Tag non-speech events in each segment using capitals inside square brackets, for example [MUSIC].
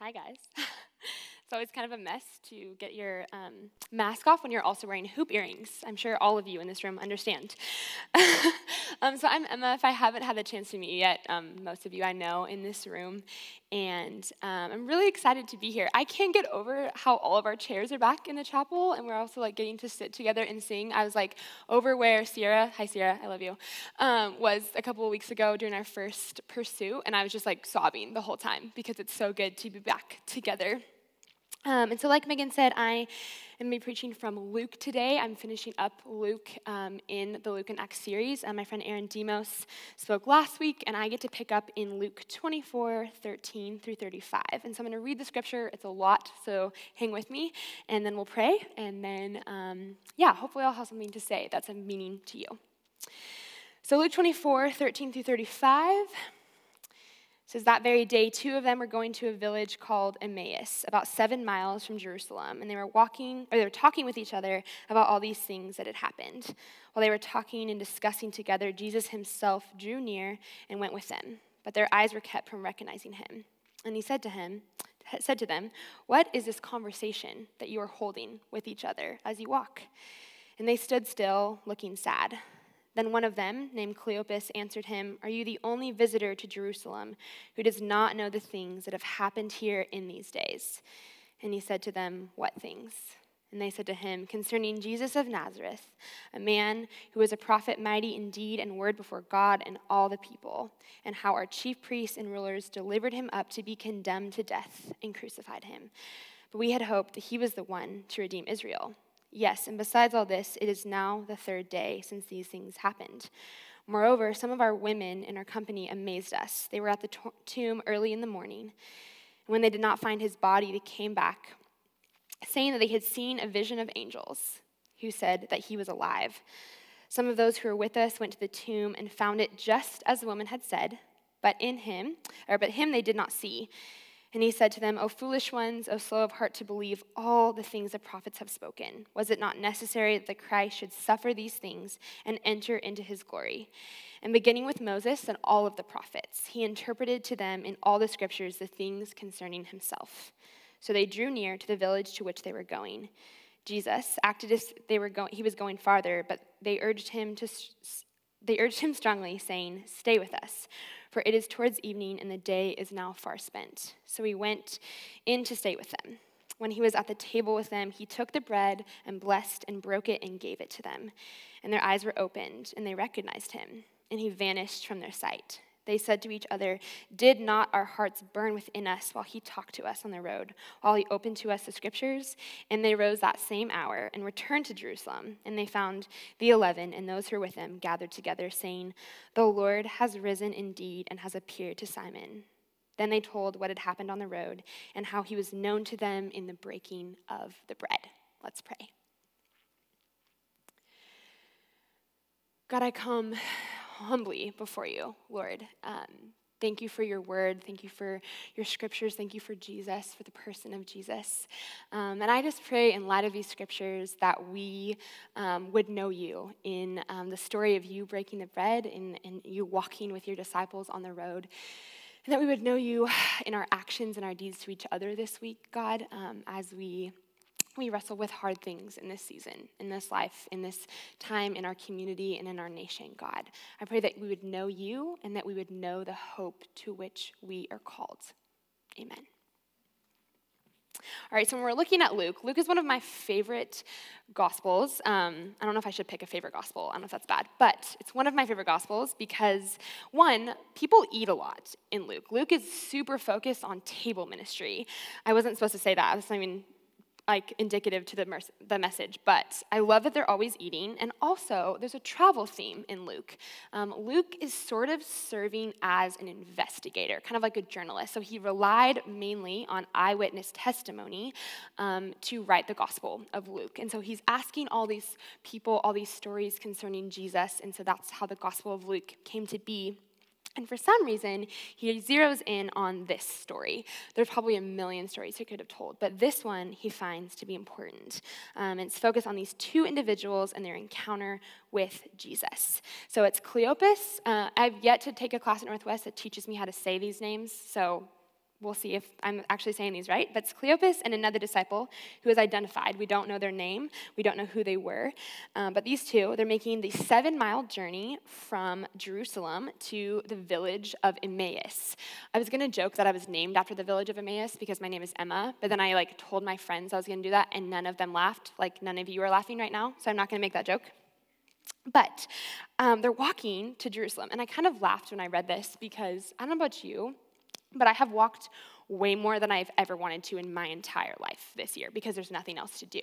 Hi, guys. [LAUGHS] it's always kind of a mess to get your um, mask off when you're also wearing hoop earrings. I'm sure all of you in this room understand. [LAUGHS] um, so I'm Emma. If I haven't had the chance to meet you yet, um, most of you I know in this room. And um, I'm really excited to be here. I can't get over how all of our chairs are back in the chapel, and we're also like getting to sit together and sing. I was like over where Sierra, hi Sierra, I love you, um, was a couple of weeks ago during our first pursuit, and I was just like sobbing the whole time because it's so good to be back together. Um, and so, like Megan said, I am be preaching from Luke today. I'm finishing up Luke um, in the Luke and Acts series. Uh, my friend Aaron Demos spoke last week, and I get to pick up in Luke 24, 13 through 35. And so I'm going to read the scripture. It's a lot, so hang with me, and then we'll pray. And then, um, yeah, hopefully I'll have something to say that's a meaning to you. So, Luke 24, 13 through 35 says that very day, two of them were going to a village called Emmaus, about seven miles from Jerusalem, and they were walking, or they were talking with each other about all these things that had happened. While they were talking and discussing together, Jesus himself drew near and went with them, but their eyes were kept from recognizing him. And he said to him, said to them, "What is this conversation that you are holding with each other as you walk?" And they stood still, looking sad. Then one of them, named Cleopas, answered him, Are you the only visitor to Jerusalem who does not know the things that have happened here in these days? And he said to them, What things? And they said to him, Concerning Jesus of Nazareth, a man who was a prophet mighty in deed and word before God and all the people, and how our chief priests and rulers delivered him up to be condemned to death and crucified him. But we had hoped that he was the one to redeem Israel. Yes, and besides all this, it is now the third day since these things happened. Moreover, some of our women in our company amazed us. They were at the to- tomb early in the morning. And when they did not find his body, they came back, saying that they had seen a vision of angels who said that he was alive. Some of those who were with us went to the tomb and found it just as the woman had said, but in him, or but him they did not see. And he said to them, O foolish ones, O slow of heart to believe all the things the prophets have spoken. Was it not necessary that the Christ should suffer these things and enter into his glory? And beginning with Moses and all of the prophets, he interpreted to them in all the scriptures the things concerning himself. So they drew near to the village to which they were going. Jesus acted as they were going, he was going farther, but they urged him to they urged him strongly, saying, Stay with us, for it is towards evening, and the day is now far spent. So he went in to stay with them. When he was at the table with them, he took the bread and blessed and broke it and gave it to them. And their eyes were opened, and they recognized him, and he vanished from their sight. They said to each other, Did not our hearts burn within us while he talked to us on the road, while he opened to us the scriptures? And they rose that same hour and returned to Jerusalem. And they found the eleven and those who were with them gathered together, saying, The Lord has risen indeed and has appeared to Simon. Then they told what had happened on the road and how he was known to them in the breaking of the bread. Let's pray. God, I come humbly before you, Lord. Um, thank you for your word. Thank you for your scriptures. Thank you for Jesus, for the person of Jesus. Um, and I just pray, in light of these scriptures, that we um, would know you in um, the story of you breaking the bread and, and you walking with your disciples on the road. And that we would know you in our actions and our deeds to each other this week, God, um, as we we wrestle with hard things in this season, in this life, in this time, in our community, and in our nation, God. I pray that we would know you and that we would know the hope to which we are called. Amen. All right, so when we're looking at Luke, Luke is one of my favorite gospels. Um, I don't know if I should pick a favorite gospel. I don't know if that's bad, but it's one of my favorite gospels because, one, people eat a lot in Luke. Luke is super focused on table ministry. I wasn't supposed to say that. I mean, like indicative to the, the message, but I love that they're always eating. And also, there's a travel theme in Luke. Um, Luke is sort of serving as an investigator, kind of like a journalist. So he relied mainly on eyewitness testimony um, to write the Gospel of Luke. And so he's asking all these people, all these stories concerning Jesus. And so that's how the Gospel of Luke came to be. And for some reason, he zeroes in on this story. There's probably a million stories he could have told, but this one he finds to be important. Um, it's focused on these two individuals and their encounter with Jesus. So it's Cleopas. Uh, I've yet to take a class at Northwest that teaches me how to say these names, so we'll see if I'm actually saying these right, but it's Cleopas and another disciple who is identified. We don't know their name, we don't know who they were. Um, but these two, they're making the seven mile journey from Jerusalem to the village of Emmaus. I was gonna joke that I was named after the village of Emmaus because my name is Emma, but then I like told my friends I was gonna do that and none of them laughed. Like none of you are laughing right now, so I'm not gonna make that joke. But um, they're walking to Jerusalem, and I kind of laughed when I read this because I don't know about you, but I have walked way more than I've ever wanted to in my entire life this year because there's nothing else to do.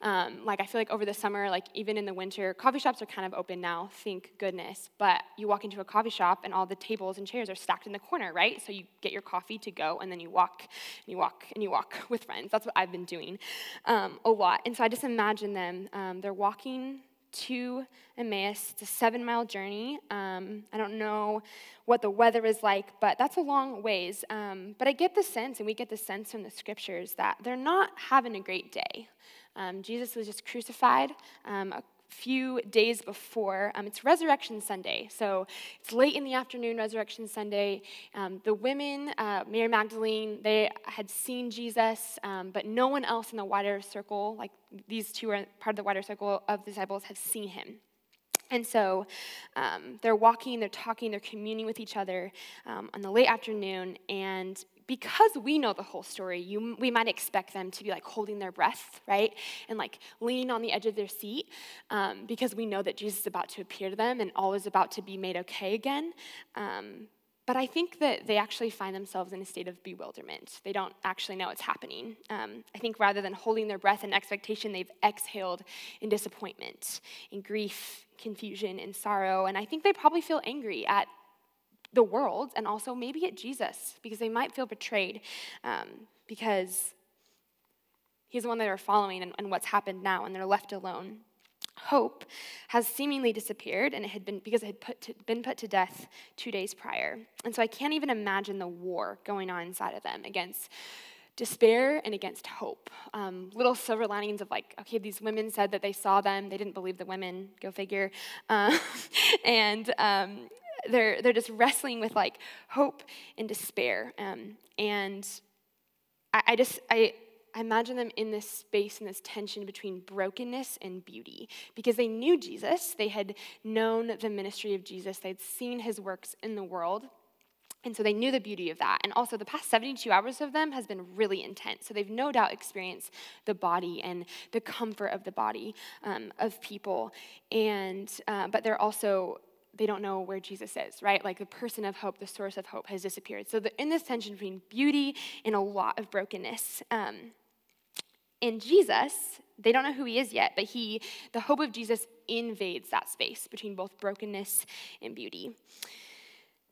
Um, like, I feel like over the summer, like, even in the winter, coffee shops are kind of open now, thank goodness. But you walk into a coffee shop and all the tables and chairs are stacked in the corner, right? So you get your coffee to go and then you walk and you walk and you walk [LAUGHS] with friends. That's what I've been doing um, a lot. And so I just imagine them, um, they're walking to Emmaus. It's a seven mile journey. Um, I don't know what the weather is like, but that's a long ways. Um, but I get the sense, and we get the sense from the scriptures, that they're not having a great day. Um, Jesus was just crucified um, a few days before. Um, it's Resurrection Sunday, so it's late in the afternoon, Resurrection Sunday. Um, the women, uh, Mary Magdalene, they had seen Jesus, um, but no one else in the wider circle, like these two are part of the wider circle of disciples, have seen him. And so um, they're walking, they're talking, they're communing with each other um, on the late afternoon, and because we know the whole story, you, we might expect them to be like holding their breath, right? And like leaning on the edge of their seat um, because we know that Jesus is about to appear to them and all is about to be made okay again. Um, but I think that they actually find themselves in a state of bewilderment. They don't actually know what's happening. Um, I think rather than holding their breath in expectation, they've exhaled in disappointment, in grief, confusion, and sorrow. And I think they probably feel angry at the world and also maybe at Jesus because they might feel betrayed um, because he's the one that they're following and, and what's happened now and they're left alone. Hope has seemingly disappeared and it had been because it had put to, been put to death two days prior. And so I can't even imagine the war going on inside of them against despair and against hope. Um, little silver linings of like, okay, these women said that they saw them. They didn't believe the women, go figure. Uh, [LAUGHS] and um, they're, they're just wrestling with like hope and despair. Um, and I, I just, I, I imagine them in this space and this tension between brokenness and beauty because they knew Jesus. They had known the ministry of Jesus. They'd seen his works in the world. And so they knew the beauty of that. And also, the past 72 hours of them has been really intense. So they've no doubt experienced the body and the comfort of the body um, of people. And, uh, but they're also they don't know where Jesus is, right? Like the person of hope, the source of hope has disappeared. So in this tension between beauty and a lot of brokenness. Um, in Jesus, they don't know who he is yet, but he, the hope of Jesus invades that space between both brokenness and beauty.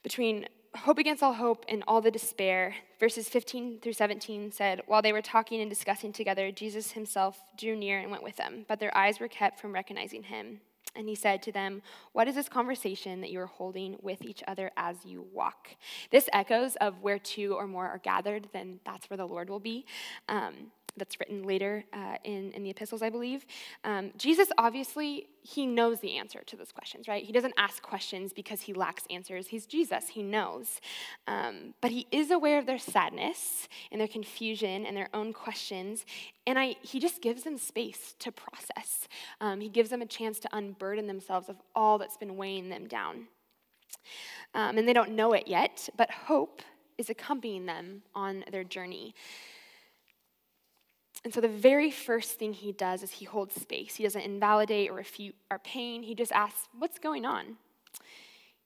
Between hope against all hope and all the despair. Verses 15 through 17 said, While they were talking and discussing together, Jesus himself drew near and went with them, but their eyes were kept from recognizing him. And he said to them, What is this conversation that you are holding with each other as you walk? This echoes of where two or more are gathered, then that's where the Lord will be. Um, that's written later uh, in, in the epistles, I believe. Um, Jesus obviously, he knows the answer to those questions, right? He doesn't ask questions because he lacks answers. He's Jesus, he knows. Um, but he is aware of their sadness and their confusion and their own questions. And I, he just gives them space to process. Um, he gives them a chance to unburden themselves of all that's been weighing them down. Um, and they don't know it yet, but hope is accompanying them on their journey. And so the very first thing he does is he holds space. He doesn't invalidate or refute our pain. He just asks, What's going on?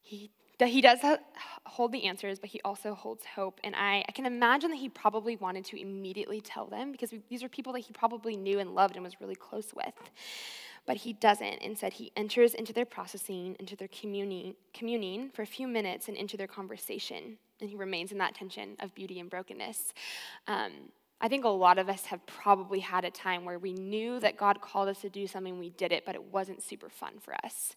He, he does hold the answers, but he also holds hope. And I, I can imagine that he probably wanted to immediately tell them because these are people that he probably knew and loved and was really close with. But he doesn't. Instead, he enters into their processing, into their communing, communing for a few minutes, and into their conversation. And he remains in that tension of beauty and brokenness. Um, I think a lot of us have probably had a time where we knew that God called us to do something, we did it, but it wasn't super fun for us.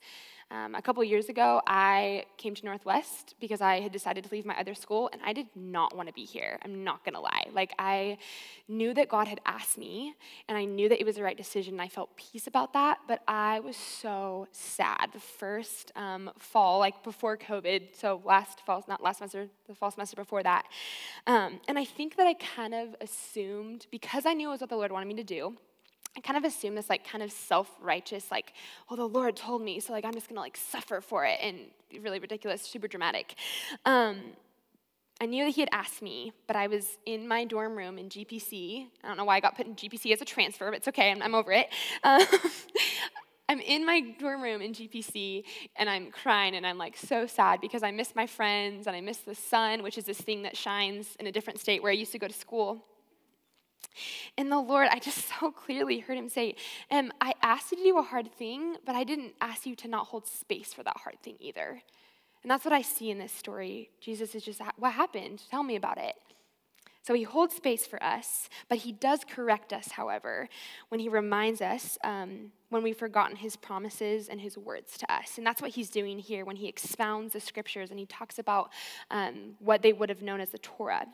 Um, a couple years ago, I came to Northwest because I had decided to leave my other school, and I did not want to be here. I'm not going to lie. Like, I knew that God had asked me, and I knew that it was the right decision, and I felt peace about that, but I was so sad. The first um, fall, like before COVID, so last fall, not last semester, the fall semester before that. Um, and I think that I kind of assumed, because I knew it was what the Lord wanted me to do, I kind of assume this like kind of self-righteous, like, well, the Lord told me, so like I'm just gonna like suffer for it, and be really ridiculous, super dramatic. Um, I knew that he had asked me, but I was in my dorm room in GPC. I don't know why I got put in GPC as a transfer, but it's okay, I'm, I'm over it. Um, [LAUGHS] I'm in my dorm room in GPC and I'm crying and I'm like so sad because I miss my friends and I miss the sun, which is this thing that shines in a different state where I used to go to school. And the Lord, I just [LAUGHS] so clearly heard him say, um, I asked you to do a hard thing, but I didn't ask you to not hold space for that hard thing either. And that's what I see in this story. Jesus is just, what happened? Tell me about it. So he holds space for us, but he does correct us, however, when he reminds us um, when we've forgotten his promises and his words to us. And that's what he's doing here when he expounds the scriptures and he talks about um, what they would have known as the Torah.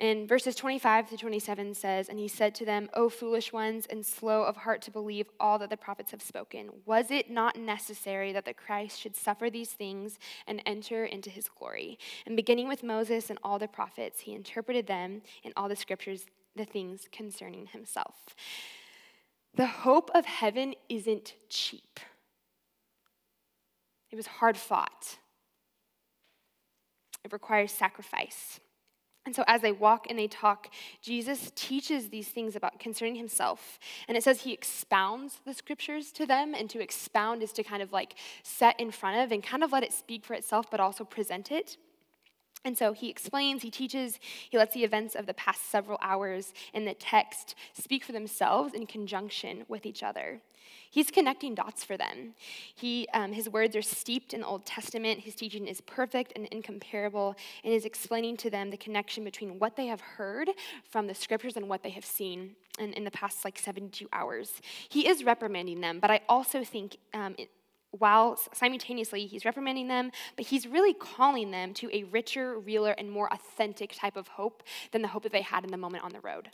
And verses 25 to 27 says, And he said to them, O foolish ones, and slow of heart to believe all that the prophets have spoken. Was it not necessary that the Christ should suffer these things and enter into his glory? And beginning with Moses and all the prophets, he interpreted them in all the scriptures, the things concerning himself. The hope of heaven isn't cheap, it was hard fought, it requires sacrifice. And so as they walk and they talk, Jesus teaches these things about concerning himself. And it says he expounds the scriptures to them, and to expound is to kind of like set in front of and kind of let it speak for itself, but also present it. And so he explains, he teaches, he lets the events of the past several hours in the text speak for themselves in conjunction with each other. He's connecting dots for them. He, um, his words are steeped in the Old Testament. His teaching is perfect and incomparable, and is explaining to them the connection between what they have heard from the scriptures and what they have seen in, in the past like 72 hours. He is reprimanding them, but I also think um, it, while simultaneously he's reprimanding them, but he's really calling them to a richer, realer, and more authentic type of hope than the hope that they had in the moment on the road.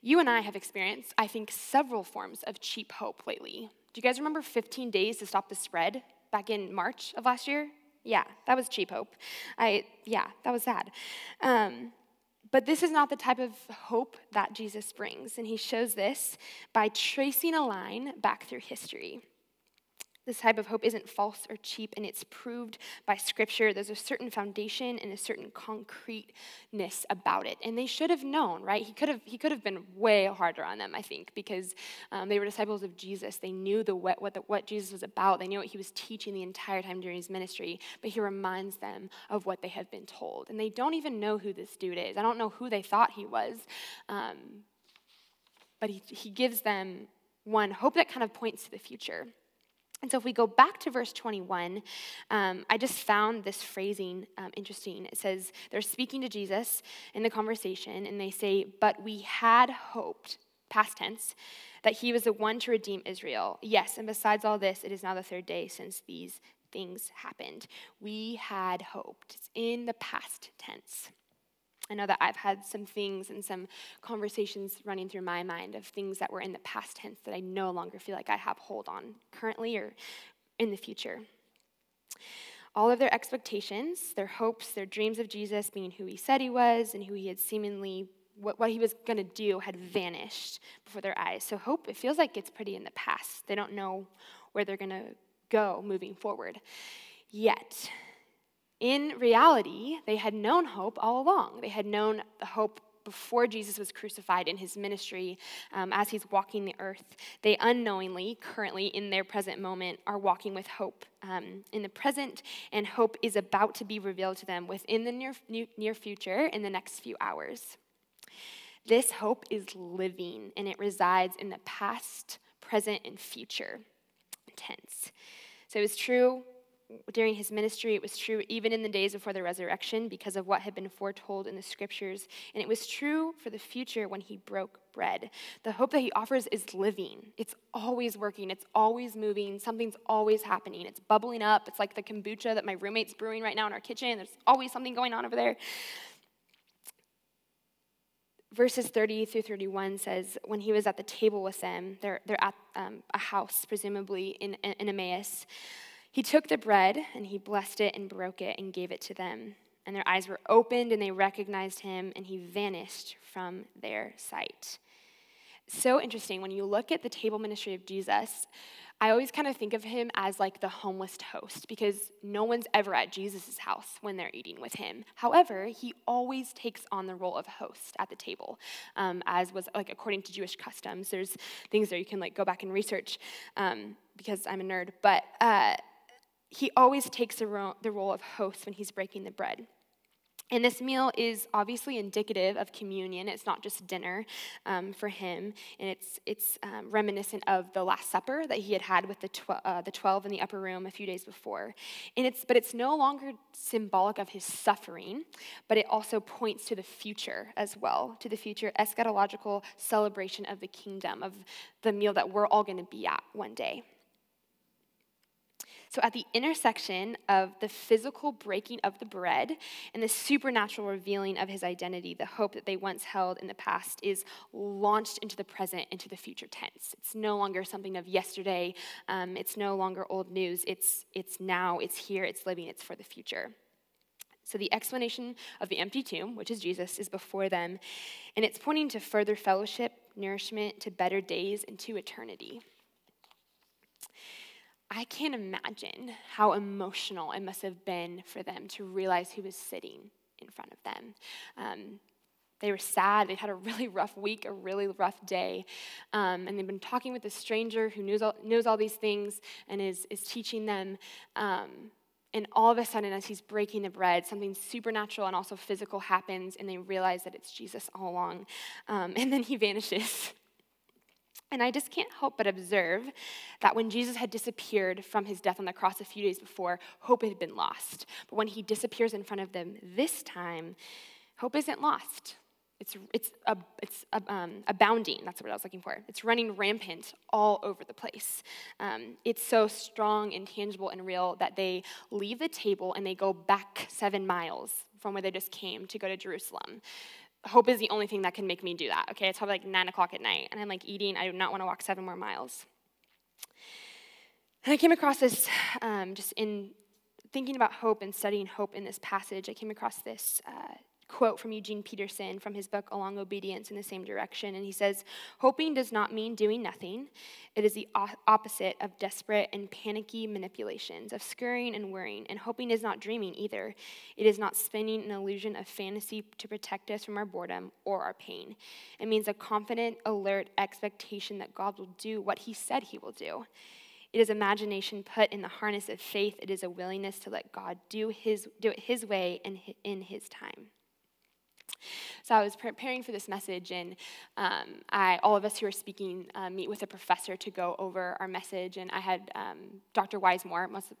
You and I have experienced, I think, several forms of cheap hope lately. Do you guys remember 15 days to stop the spread back in March of last year? Yeah, that was cheap hope. I yeah, that was sad. Um, but this is not the type of hope that Jesus brings, and he shows this by tracing a line back through history. This type of hope isn't false or cheap, and it's proved by Scripture. There's a certain foundation and a certain concreteness about it, and they should have known, right? He could have he could have been way harder on them, I think, because um, they were disciples of Jesus. They knew the what what, the, what Jesus was about. They knew what he was teaching the entire time during his ministry. But he reminds them of what they have been told, and they don't even know who this dude is. I don't know who they thought he was, um, but he he gives them one hope that kind of points to the future. And so, if we go back to verse 21, um, I just found this phrasing um, interesting. It says, They're speaking to Jesus in the conversation, and they say, But we had hoped, past tense, that he was the one to redeem Israel. Yes, and besides all this, it is now the third day since these things happened. We had hoped. It's in the past tense. I know that I've had some things and some conversations running through my mind of things that were in the past tense that I no longer feel like I have hold on currently or in the future. All of their expectations, their hopes, their dreams of Jesus being who he said he was and who he had seemingly what, what he was going to do had vanished before their eyes. So hope, it feels like it's pretty in the past. They don't know where they're going to go moving forward. Yet, in reality, they had known hope all along. They had known the hope before Jesus was crucified in his ministry um, as he's walking the earth. They unknowingly, currently in their present moment, are walking with hope um, in the present, and hope is about to be revealed to them within the near, near future in the next few hours. This hope is living, and it resides in the past, present, and future tense. So it's true during his ministry. It was true even in the days before the resurrection because of what had been foretold in the scriptures. And it was true for the future when he broke bread. The hope that he offers is living, it's always working, it's always moving, something's always happening. It's bubbling up. It's like the kombucha that my roommate's brewing right now in our kitchen. There's always something going on over there verses 30 through 31 says, When he was at the table with them, they're, they're at um, a house, presumably in, in Emmaus, he took the bread and he blessed it and broke it and gave it to them. And their eyes were opened and they recognized him, and he vanished from their sight. So interesting. When you look at the table ministry of Jesus, I always kind of think of him as like the homeless host because no one's ever at Jesus' house when they're eating with him. However, he always takes on the role of host at the table, um, as was like according to Jewish customs. There's things there you can like go back and research um, because I'm a nerd, but uh, he always takes the role, the role of host when he's breaking the bread. And this meal is obviously indicative of communion. It's not just dinner um, for him, and it's, it's um, reminiscent of the Last Supper that he had had with the, tw- uh, the 12 in the upper room a few days before. And it's, but it's no longer symbolic of his suffering, but it also points to the future as well, to the future eschatological celebration of the kingdom, of the meal that we're all going to be at one day. So, at the intersection of the physical breaking of the bread and the supernatural revealing of his identity, the hope that they once held in the past is launched into the present, into the future tense. It's no longer something of yesterday, um, it's no longer old news. It's, it's now, it's here, it's living, it's for the future. So, the explanation of the empty tomb, which is Jesus, is before them, and it's pointing to further fellowship, nourishment, to better days, and to eternity. I can't imagine how emotional it must have been for them to realize who was sitting in front of them. Um, they were sad. They had a really [LAUGHS] rough week, a really rough day. Um, and they've been talking with a stranger who knows all, knows all these things and is, is teaching them. Um, and all of a sudden, as he's breaking the bread, something supernatural and also physical happens, and they realize that it's Jesus all along. Um, [LAUGHS] and then he vanishes. And I just can't help but observe that when Jesus had disappeared from his death on the cross a few days before, hope had been lost. But when he disappears in front of them this time, hope isn't lost. It's, it's, a, it's a, um, abounding. That's what I was looking for. It's running rampant all over the place. Um, it's so strong and tangible and real that they leave the table and they go back seven miles from where they just came to go to Jerusalem hope is the only thing that can make me do that. Okay, it's probably like nine o'clock at night, and I'm like eating. I do not want to walk seven more miles. And I came across this um, just in thinking about hope and studying hope in this passage. I came across this uh, quote from Eugene Peterson from his book A Long Obedience in the Same Direction. And he says, Hoping does not mean doing nothing. It is the opposite of desperate and panicky manipulations, of scurrying and worrying. And hoping is not dreaming either. It is not spinning an illusion of fantasy to protect us from our boredom or our pain. It means a confident, alert expectation that God will do what he said he will do. It is imagination put in the harness of faith. It is a willingness to let God do, his, do it His way and in His time. So I was preparing for this message, and um, I, all of us who are speaking uh, meet with a professor to go over our message. And I had um, Dr. Wisemore, most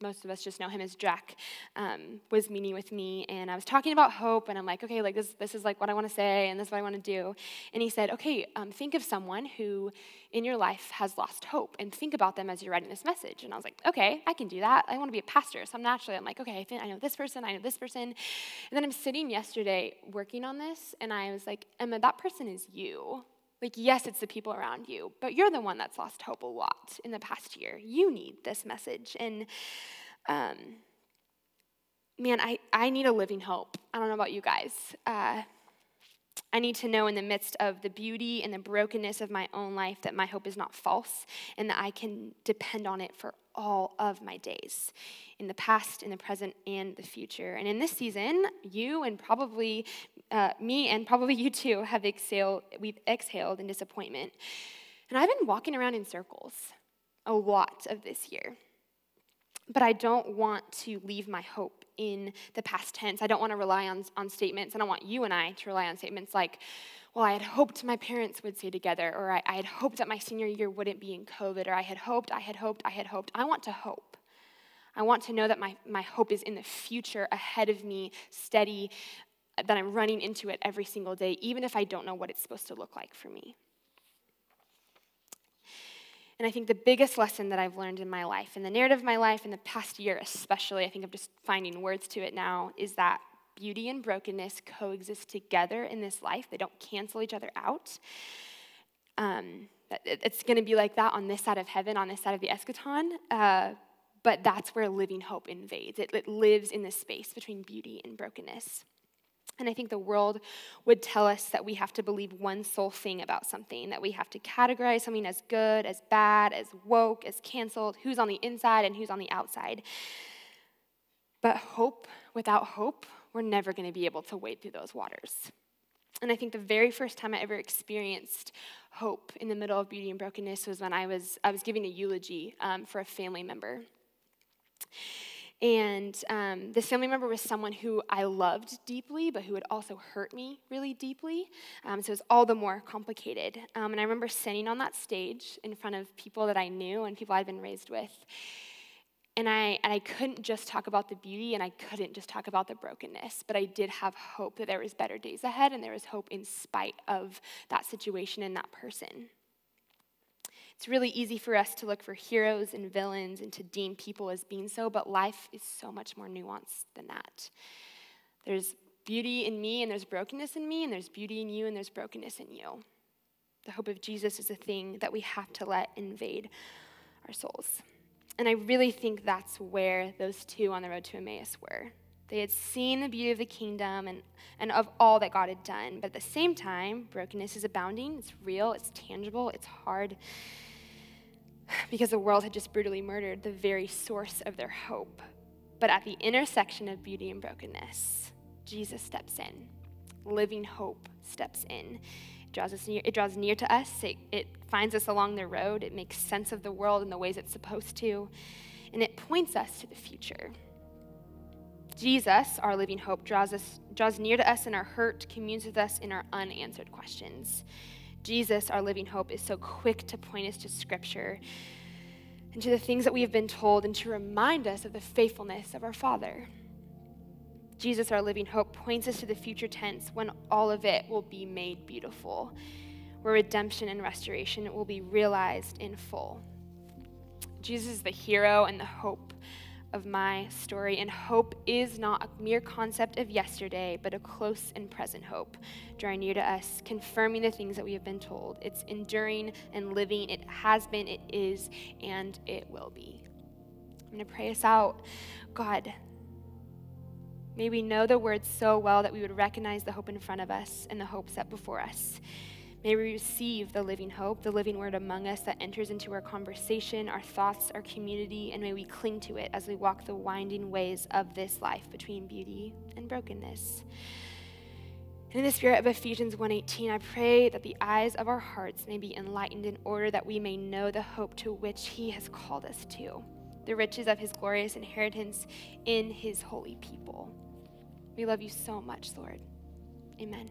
most of us just know him as Jack, um, was meeting with me, and I was talking about hope, and I'm like, okay, like this, this is like what I want to say, and this is what I want to do. And he said, okay, um, think of someone who in your life has lost hope, and think about them as you're writing this message. And I was like, okay, I can do that. I want to be a pastor, so I'm naturally, I'm like, okay, I, think I know this person, I know this person. And then I'm sitting yesterday working on this, and I was like, Emma, that person is you. Like, yes, it's the people around you, but you're the one that's lost hope a lot in the past year. You need this message. And um, man, I, I need a living hope. I don't know about you guys. Uh, I need to know in the midst of the beauty and the brokenness of my own life that my hope is not false and that I can depend on it for all of my days in the past, in the present, and the future. And in this season, you and probably uh, me and probably [LAUGHS] you too have exhaled, we've exhaled in disappointment. And I've been walking around in circles a lot of this year. But I don't want to leave my hope in the past tense. I don't want to rely on, on statements. I don't want you and I to rely on statements like, well, I had hoped my parents would stay together, or I, I had hoped that my senior year wouldn't be in COVID, or I had hoped, I had hoped, I had hoped. I want to hope. I want to know that my, my hope is in the future ahead of me, steady, that I'm running into it every single day, even if I don't know what it's supposed to look like for me. And I think the biggest lesson that I've learned in my life, in the narrative of my life, in the past year especially, I think I'm just finding words to it now, is that beauty and brokenness coexist together in this life. They don't cancel each other out. Um, it's going to be like that on this side of heaven, on this side of the eschaton. Uh, but that's where living hope invades. It, it lives in this space between beauty and brokenness. And I think the world would tell us that we have to believe one sole thing about something, that we have to categorize something as good, as bad, as woke, as canceled, who's on the inside and who's on the outside. But hope, without hope, we're never going to be able to wade through those waters. And I think the very first time I ever experienced hope in the middle of beauty and brokenness was when I was, I was giving a eulogy um, for a family member. And um, this family member was someone who I loved deeply, but who had also hurt me really deeply. Um, so it was all the more complicated. Um, and I remember sitting on that stage in front of people that I knew and people I'd been raised with. And I, and I couldn't just talk about the beauty and I couldn't just talk about the brokenness, but I did have hope that there was better days ahead and there was hope in spite of that situation and that person. It's really easy for us to look for heroes and villains and to deem people as being so, but life is so much more nuanced than that. There's beauty in me and there's brokenness in me, and there's beauty in you and there's brokenness in you. The hope of Jesus is a thing that we have to let invade our souls. And I really think that's where those two on the road to Emmaus were. They had seen the beauty of the kingdom and, and of all that God had done. But at the same time, brokenness is abounding. It's real, it's tangible, it's hard. Because the world had just brutally murdered the very source of their hope. But at the intersection of beauty and brokenness, Jesus steps in. Living hope steps in draws us near, it draws near to us. It, it finds us along the road. It makes sense of the world in the ways it's supposed to. And it points us to the future. Jesus, our living hope, draws, us, draws near to us in our hurt, communes with us in our unanswered questions. Jesus, our living hope, is so quick to point us to Scripture and to the things that we have been told and to remind us of the faithfulness of our Father. Jesus, our living hope, points us to the future tense when all of it will be made beautiful, where redemption and restoration will be realized in full. Jesus is the hero and the hope of my story, and hope is not a mere concept of yesterday, but a close and present hope, drawing near to us, confirming the things that we have been told. It's enduring and living. It has been, it is, and it will be. I'm going to pray us out. God, May we know the words so well that we would recognize the hope in front of us and the hope set before us. May we receive the living hope, the living word among us that enters into our conversation, our thoughts, our community, and may we cling to it as we walk the winding ways of this life between beauty and brokenness. In the spirit of Ephesians 1:18, I pray that the eyes of our hearts may be enlightened in order that we may know the hope to which he has called us to, the riches of his glorious inheritance in his holy people. We love you so much, Lord. Amen.